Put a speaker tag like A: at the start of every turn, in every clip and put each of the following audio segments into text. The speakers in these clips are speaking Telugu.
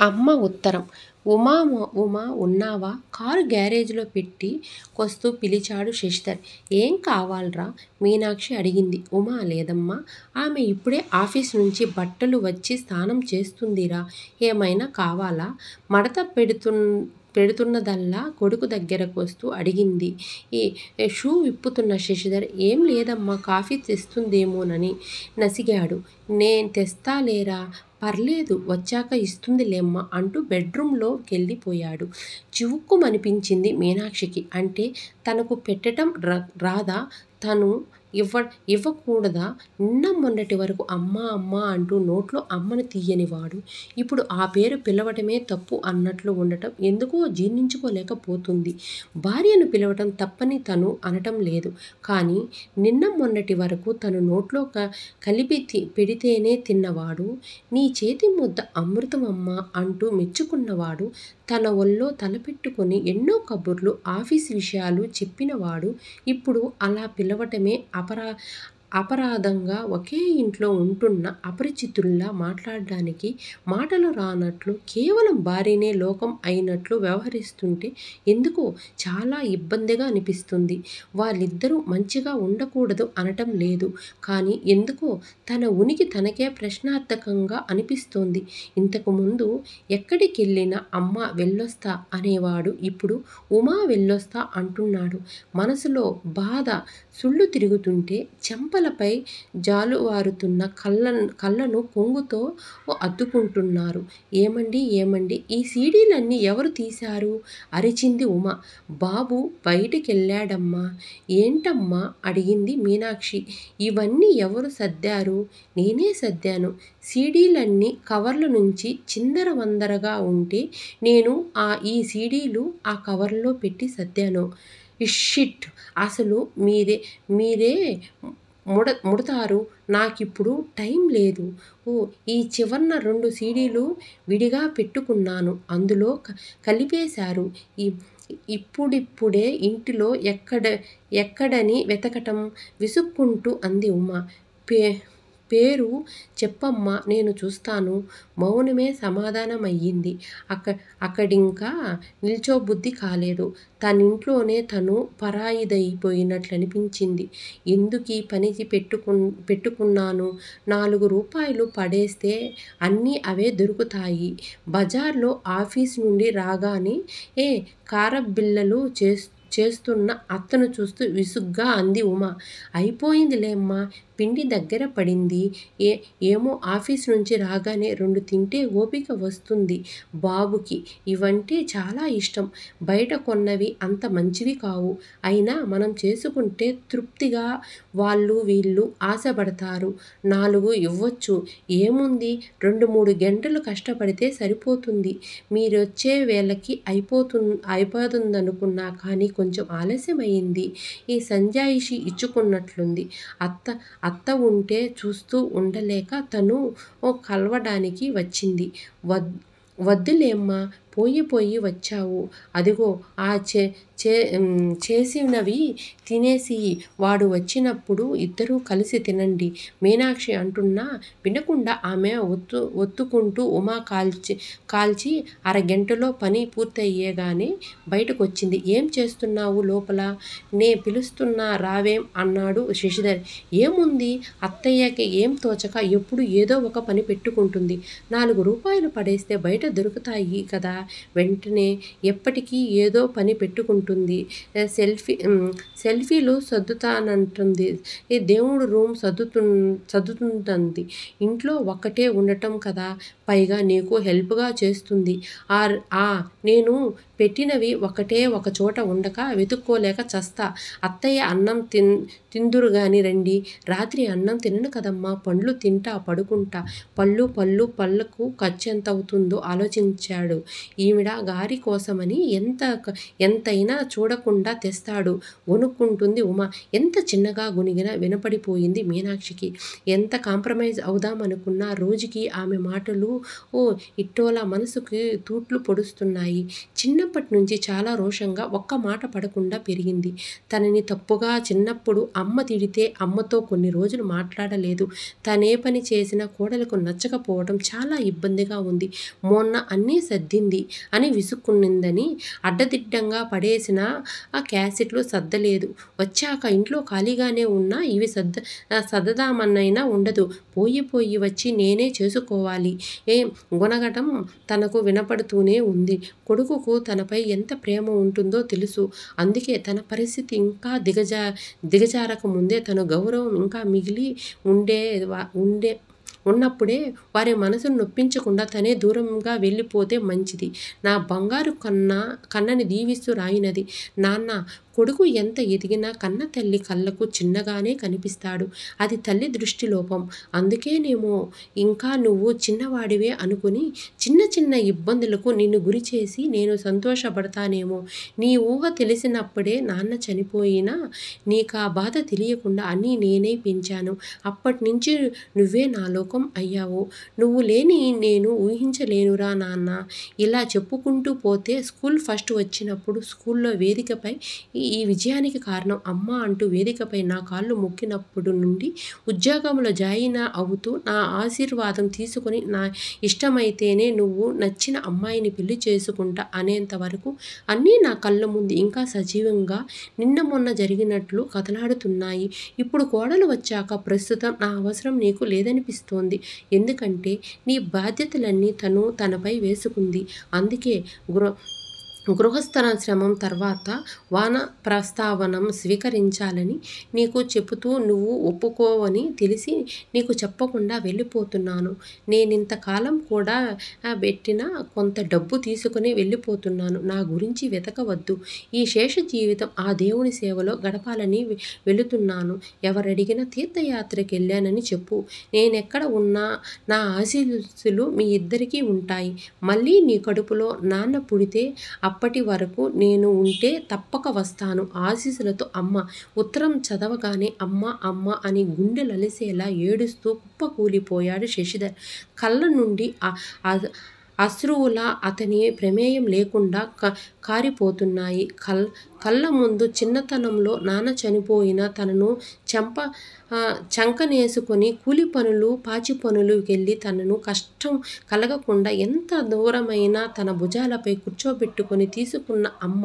A: అమ్మ ఉత్తరం ఉమా ఉమా ఉన్నావా కారు గ్యారేజ్లో పెట్టి కొస్తూ పిలిచాడు శశిధర్. ఏం కావాలరా మీనాక్షి అడిగింది. ఉమా లేదమ్మా. ఆమె ఇప్పుడే ఆఫీస్ నుంచి బట్టలు వచ్చి స్నానం చేస్తుందిరా. ఏమైనా కావాలా? మడత పెడుతు పెడుతున్నదల్లా కొడుకు దగ్గరకు వస్తూ అడిగింది. షూ విప్పుతున్న శశిధర్ ఏం లేదమ్మా కాఫీ తెస్తుందేమోనని నసిగాడు. నే తెస్తాలేరా. పర్లేదు వచ్చాక ఇస్తుందిలేమ్మా అంటూ బెడ్రూమ్లోకి వెళ్ళిపోయాడు చివుక్కుమనిపించింది మీనాక్షికి. అంటే తనకు పెట్టడం రాదా? తను ఇవ్వ ఇవ్వకూడదా? నిన్న మొన్నటి వరకు అమ్మ అమ్మా అంటూ నోట్లో అమ్మని తీయనివాడు. ఇప్పుడు ఆ పేరు పిలవటమే తప్పు అన్నట్లు ఉండటం ఎందుకో జీర్ణించుకోలేకపోతుంది. భార్యను పిలవటం తప్పని తను అనటం లేదు. కానీ నిన్న మొన్నటి వరకు తను నోట్లో క కలిపి పెడితేనే తిన్నవాడు, నీ చేతి ముద్ద అమృతం అమ్మ అంటూ మెచ్చుకున్నవాడు, తన ఒళ్ళో తలపెట్టుకుని ఎన్నో కబుర్లు, ఆఫీస్ విషయాలు చెప్పినవాడు. ఇప్పుడు అలా పిలవటమే అపరా అపరాధంగా ఒకే ఇంట్లో ఉంటున్న అపరిచితుల్లా మాట్లాడడానికి మాటలు రానట్లు, కేవలం భార్యనే లోకం అయినట్లు వ్యవహరిస్తుంటే ఎందుకో చాలా ఇబ్బందిగా అనిపిస్తుంది. వాళ్ళిద్దరూ మంచిగా ఉండకూడదు అనటం లేదు. కానీ ఎందుకో తన ఉనికి తనకే ప్రశ్నార్థకంగా అనిపిస్తోంది. ఇంతకుముందు ఎక్కడికెళ్ళినా అమ్మ వెళ్ళొస్తా అనేవాడు ఇప్పుడు ఉమా వెళ్ళొస్తా అంటున్నాడు. మనసులో బాధ సుళ్ళు తిరుగుతుంటే చెంపలపై జాలువారుతున్న కళ్ళను కొంగుతో అద్దుకుంటున్నారు. ఏమండి ఏమండి ఈ సీడీలన్నీ ఎవరు తీశారు? అరిచింది ఉమ. బాబు బయటికెళ్ళాడమ్మా. ఏంటమ్మా? అడిగింది మీనాక్షి. ఇవన్నీ ఎవరు సర్దారు? నేనే సర్దాను. సీడీలన్నీ కవర్ల నుంచి చిందర వందరగా ఉంటే నేను ఆ ఈ సీడీలు ఆ కవర్లో పెట్టి సర్దాను. ఇషిట్ అసలు మీరే మీరే ముడ ముడతారు. నాకిప్పుడు టైం లేదు. ఓ ఈ చివరన రెండు సీడీలు విడిగా పెట్టుకున్నాను. అందులో కలిపేశారు. ఇప్పుడిప్పుడే ఇంటిలో ఎక్కడ ఎక్కడని వెతకటం? విసుక్కుంటూ అంది ఉమ. పేరు చెప్పమ్మా నేను చూస్తాను. మౌనమే సమాధానమయ్యింది అక్క అక్కడింకా నిల్చోబుద్ధి కాలేదు. తనింట్లోనే తను పరాయిదయిపోయినట్లనిపించింది. ఎందుకీ పని పెట్టుకున్నాను? నాలుగు రూపాయలు పడేస్తే అన్నీ అవే దొరుకుతాయి. బజార్లో ఆఫీస్ నుండి రాగానే ఏ కారబిల్లలు చేస్తూ చేస్తున్న అత్తను చూస్తూ విసుగ్గా అంది ఉమ. అయిపోయిందిలేమ్మా పిండి దగ్గర పడింది. ఏ ఏమో ఆఫీస్ నుంచి రాగానే రెండు తింటే ఓపిక వస్తుంది బాబుకి ఇవంటే చాలా ఇష్టం. బయట కొన్నవి అంత మంచివి కావు. అయినా మనం చేసుకుంటే తృప్తిగా వాళ్ళు వీళ్ళు ఆశపడతారు. నాలుగు ఇవ్వచ్చు ఏముంది? రెండు మూడు గంటలు కష్టపడితే సరిపోతుంది. మీరొచ్చే వేళకి అయిపోతుందనుకున్నా కానీ కొంచెం ఆలస్యమైంది ఈ సంజాయిషి ఇచ్చుకున్నట్లుంది. అత్త అత్త ఉంటే చూస్తూ ఉండలేక తను కలవడానికి వచ్చింది. వద్ వద్దులేమ్మా పోయి పోయి వచ్చావు. అదిగో ఆ చే చేసినవి తినేసి వాడు వచ్చినప్పుడు ఇద్దరూ కలిసి తినండి మీనాక్షి అంటున్నా వినకుండా ఆమె ఒత్తు ఒత్తుకుంటూ ఉమా కాల్చి కాల్చి అరగంటలో పని పూర్తయ్యగానే బయటకొచ్చింది. ఏం చేస్తున్నావు లోపల? నే పిలుస్తున్నా రావేం? అన్నాడు శశిధర్. ఏముంది? అత్తయ్యకి ఏం తోచక ఎప్పుడు ఏదో ఒక పని పెట్టుకుంటుంది. నాలుగు రూపాయలు పడేస్తే బయట దొరుకుతాయి కదా వెంటనే ఎప్పటికీ ఏదో పని పెట్టుకుంటుంది. సెల్ఫీ సెల్ఫీలు సర్దుతానంటుంది. దేవుడు రూమ్ సర్దుతు సర్దుతుంటుంది. ఇంట్లో ఒక్కటే ఉండటం కదా పైగా నీకు హెల్ప్గా చేస్తుంది చేస్తుంది. ఆ నేను పెట్టినవి ఒకటే ఒక చోట ఉండక వెతుక్కోలేక చస్తా. అత్తయ్య అన్నం తిన్ తిందురుగాని రండి. రాత్రి అన్నం తినను కదమ్మా పండ్లు తింటా పడుకుంటా. పళ్ళు పళ్ళు పళ్ళకు ఖర్చు ఎంత అవుతుందో ఆలోచించాడు. ఈవిడ గారి కోసమని ఎంత ఎంతైనా చూడకుండా తెస్తాడు వణుక్కుంటుంది ఉమ. ఎంత చిన్నగా గునిగినా వినపడిపోయింది మీనాక్షికి. ఎంత కాంప్రమైజ్ అవుదామనుకున్నా రోజుకి ఆమె మాటలు ఓ ఇట్టోలా మనసుకి తూట్లు పొడుస్తున్నాయి. చిన్నప్పటి నుంచి చాలా రోషంగా ఒక్క మాట పడకుండా పెరిగింది. తనని తప్పుగా చిన్నప్పుడు అమ్మ తిడితే అమ్మతో కొన్ని రోజులు మాట్లాడలేదు. తనే పని చేసినా కోడలకు నచ్చకపోవడం చాలా ఇబ్బందిగా ఉంది. మొన్న అన్నీ సర్దింది అని విసుక్కునిందని అడ్డదిడ్డంగా పడేసిన ఆ క్యాసెట్లు సర్దలేదు. వచ్చాక ఇంట్లో ఖాళీగానే ఉన్నా ఇవి సర్ద సర్దదామన్నైనా ఉండదు. పోయి పోయి వచ్చి నేనే చేసుకోవాలి. ఏ గుణగటం తనకు వినపడుతూనే ఉంది. కొడుకుకు తనపై ఎంత ప్రేమ ఉంటుందో తెలుసు. అందుకే తన పరిస్థితి ఇంకా దిగజా దిగజారక ముందే తన గౌరవం ఇంకా మిగిలి ఉండే ఉండే ఉన్నప్పుడే వారి మనసును నొప్పించకుండా తనే దూరంగా వెళ్ళిపోతే మంచిది. నా బంగారు కన్న కన్నని దీవిస్తూ రాయినది. నాన్న కొడుకు ఎంత ఎదిగినా కన్నతల్లి కళ్ళకు చిన్నగానే కనిపిస్తాడు. అది తల్లి దృష్టిలోపం. అందుకేనేమో ఇంకా నువ్వు చిన్నవాడివే అనుకుని చిన్న చిన్న ఇబ్బందులకు నిన్ను గురి చేసి నేను సంతోషపడతానేమో. నీ ఊహ తెలిసినప్పుడే నాన్న చనిపోయినా ఆ బాధ తెలియకుండా అన్నీ నేనే పెంచాను. అప్పట్నుంచి నువ్వే నా లోకం అయ్యావు. నువ్వు లేని నేను ఊహించలేనురా నాన్న ఇలా చెప్పుకుంటూ పోతే స్కూల్ ఫస్ట్ వచ్చినప్పుడు స్కూల్లో వేదికపై ఈ విజయానికి కారణం అమ్మ అంటూ వేదికపై నా కాళ్ళు మొక్కినప్పుడు నుండి ఉద్యోగంలో జాయిన్ అవుతూ నా ఆశీర్వాదం తీసుకుని నా ఇష్టమైతేనే నువ్వు నచ్చిన అమ్మాయిని పెళ్ళి చేసుకుంటా అనేంత వరకు అన్నీ నా కళ్ళ ముందు ఇంకా సజీవంగా నిన్న మొన్న జరిగినట్లు కథలాడుతున్నాయి ఇప్పుడు కోడలు వచ్చాక ప్రస్తుతం నా అవసరం నీకు లేదనిపిస్తోంది. ఎందుకంటే నీ బాధ్యతలన్నీ తను తనపై వేసుకుంది. అందుకే గృ గృహస్థాశ్రమం తర్వాత వాన ప్రస్తావనం స్వీకరించాలని నీకు చెబుతూ నువ్వు ఒప్పుకోవని తెలిసి నీకు చెప్పకుండా వెళ్ళిపోతున్నాను. నేనింతకాలం కూడా పెట్టిన కొంత డబ్బు తీసుకుని వెళ్ళిపోతున్నాను. నా గురించి వెతకవద్దు. ఈ శేష జీవితం ఆ దేవుని సేవలో గడపాలని వెళుతున్నాను. ఎవరడిగినా తీర్థయాత్రకెళ్ళానని చెప్పు. నేనెక్కడ ఉన్నా నా ఆశీస్సులు మీ ఇద్దరికీ ఉంటాయి. మళ్ళీ నీ కడుపులో నాన్న పుడితే అప్పటి వరకు నేను ఉంటే తప్పక వస్తాను ఆశీస్సులతో అమ్మ ఉత్తరం చదవగానే అమ్మ అమ్మ అని గుండె లలిసేలా ఏడుస్తూ కుప్పకూలిపోయాడు శశిధర్. కళ్ళ నుండి అశ్రువుల అతని ప్రమేయం లేకుండా క కారిపోతున్నాయి. కల్ కళ్ళ ముందు చిన్నతనంలో నాన్న చనిపోయిన తనను చెంప చంకనేసుకొని కూలి పనులు పాచి పనులు వెళ్ళి తనను కష్టం కలగకుండా ఎంత దూరమైన తన భుజాలపై కూర్చోబెట్టుకొని తీసుకున్న అమ్మ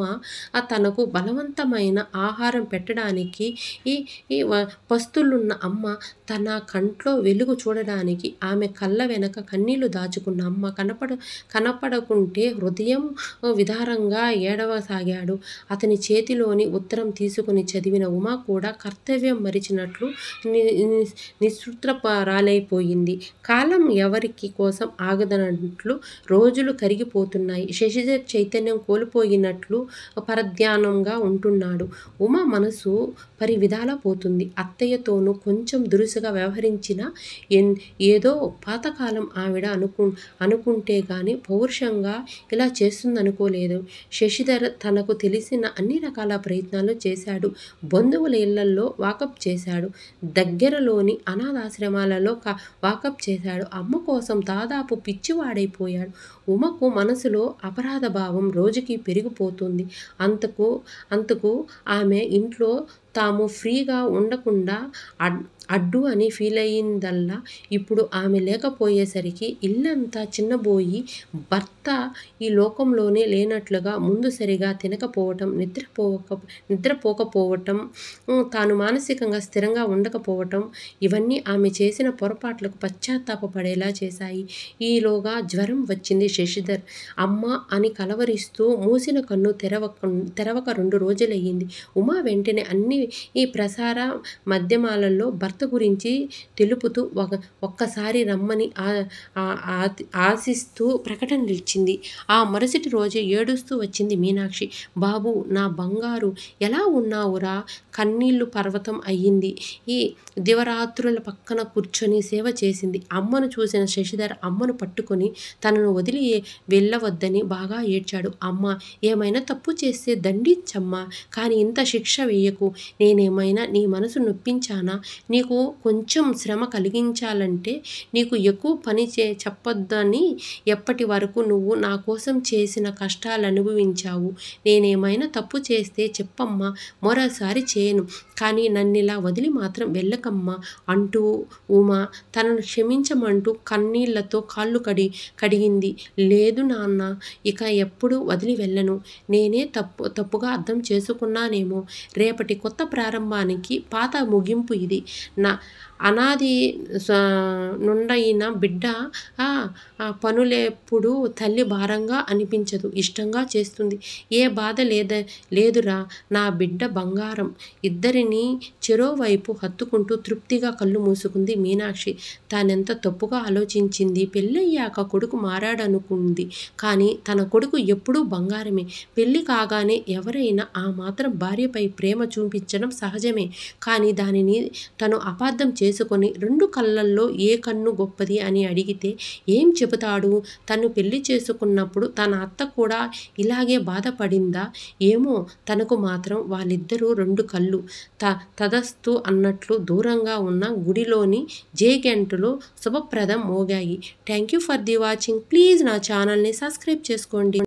A: తనకు బలవంతమైన ఆహారం పెట్టడానికి ఈ పస్తులున్న అమ్మ తన కంట్లో వెలుగు చూడడానికి ఆమె కళ్ళ వెనక కన్నీళ్ళు దాచుకున్న అమ్మ కనపడ కనపడకుంటే హృదయం విధారంగా ఏడవసాగాడు. అతని చేతిలోని ఉత్తరం తీసుకుని చదివిన ఉమ కూడా కర్తవ్యం మరిచినట్లు నిస్సృతరాలైపోయింది. కాలం ఎవరికి కోసం ఆగదనట్లు రోజులు కరిగిపోతున్నాయి. శశిధర్ చైతన్యం కోల్పోయినట్లు పరధ్యానంగా ఉంటున్నాడు. ఉమ మనసు పరివిధాల పోతుంది అత్తయ్యతోనూ కొంచెం దురుసుగా వ్యవహరించిన ఏదో పాతకాలం ఆవిడ అనుకు అనుకుంటే కానీ పౌరుషంగా ఇలా చేస్తుందనుకోలేదు. శశిధర్ తనకు తెలిసిన అన్ని రకాల ప్రయత్నాలు చేశాడు. బంధువుల ఇళ్ళల్లో వాకప్ చేశాడు. దగ్గరలోని అనాథాశ్రమాలలో వాకప్ చేశాడు. అమ్మ కోసం దాదాపు పిచ్చివాడైపోయాడు. ఉమకు మనసులో అపరాధ భావం రోజుకి పెరిగిపోతుంది అంతకు అంతకు ఆమె ఇంట్లో తాము ఫ్రీగా ఉండకుండా అడ్డు అని ఫీల్ అయ్యిందల్లా ఇప్పుడు ఆమె లేకపోయేసరికి ఇల్లంతా చిన్నబోయి భర్త ఈ లోకంలోనే లేనట్లుగా ముందు సరిగా తినకపోవటం, నిద్రపోక నిద్రపోకపోవటం, తాను మానసికంగా స్థిరంగా ఉండకపోవటం ఇవన్నీ ఆమె చేసిన పొరపాట్లకు పశ్చాత్తాపపడేలా చేశాయి. ఈలోగా జ్వరం వచ్చింది శశిధర్. అమ్మ అని కలవరిస్తూ మూసిన కన్ను తెరవక తెరవక రెండు రోజులయ్యింది ఉమా వెంటనే అన్ని ఈ ప్రసార మాధ్యమాలలో భర్త గురించి తెలుపుతూ ఒక ఒక్కసారి రమ్మని ఆశిస్తూ ప్రకటనలిచ్చింది. ఆ మరుసటి రోజే ఏడుస్తూ వచ్చింది మీనాక్షి. బాబు నా బంగారు ఎలా ఉన్నావురా? కన్నీళ్ళు పర్వతం అయింది. దివరాత్రుల పక్కన కూర్చొని సేవ చేసింది. అమ్మను చూసిన శశిధర్ అమ్మను పట్టుకొని తనను వదిలి వెళ్ళవద్దని బాగా ఏడ్చాడు. అమ్మ ఏమైనా తప్పు చేస్తే దండించమ్మా! కానీ ఇంత శిక్ష వేయకు నేనేమైనా నీ మనసు నొప్పించానా? నీకు కొంచెం శ్రమ కలిగించాలంటే నీకు ఎక్కువ పని చే చెప్పొద్దని ఎప్పటి వరకు నువ్వు నా కోసం చేసిన కష్టాలు అనుభవించావు? నేనేమైనా తప్పు చేస్తే చెప్పమ్మా మరోసారి చేయను. కానీ నన్ను ఇలా వదిలి మాత్రం వెళ్ళకమ్మా అంటూ ఉమా తనను క్షమించమంటూ కన్నీళ్ళతో కాళ్ళు కడి కడిగింది. లేదు నాన్న ఇక ఎప్పుడు వదిలి వెళ్ళను. నేనే తప్పు తప్పుగా అర్థం చేసుకున్నానేమో. రేపటి కొత్త ప్రారంభానికి పాత ముగింపు ఇది. నా అనాది స- నుండైన బిడ్డ పనులెప్పుడు తల్లి భారంగా అనిపించదు ఇష్టంగా చేస్తుంది. ఏ బాధ లేద లేదురా నా బిడ్డ బంగారం. ఇద్దరిని చెరోవైపు హత్తుకుంటూ తృప్తిగా కళ్ళు మూసుకుంది మీనాక్షి. తానెంత తప్పుగా ఆలోచించింది? పెళ్ళయ్యాక కొడుకు మారాడనుకుంది. కానీ తన కొడుకు ఎప్పుడూ బంగారమే. పెళ్ళి కాగానే ఎవరైనా ఆ మాత్రం భార్యపై ప్రేమ చూపించడం సహజమే. కానీ దానిని తను అపార్థం చేసుకొని రెండు కళ్ళల్లో ఏ కన్ను గొప్పది అని అడిగితే ఏం చెబుతాడు? తను పెళ్ళి చేసుకున్నప్పుడు తన అత్త కూడా ఇలాగే బాధపడిందా? ఏమో తనకు మాత్రం వాళ్ళిద్దరూ రెండు కళ్ళు. త తదస్తు అన్నట్లు దూరంగా ఉన్న గుడిలోని జే గంటలు శుభప్రదం మోగాయి. Thank you for the watching. Please నా ఛానల్ని సబ్స్క్రైబ్ చేసుకోండి.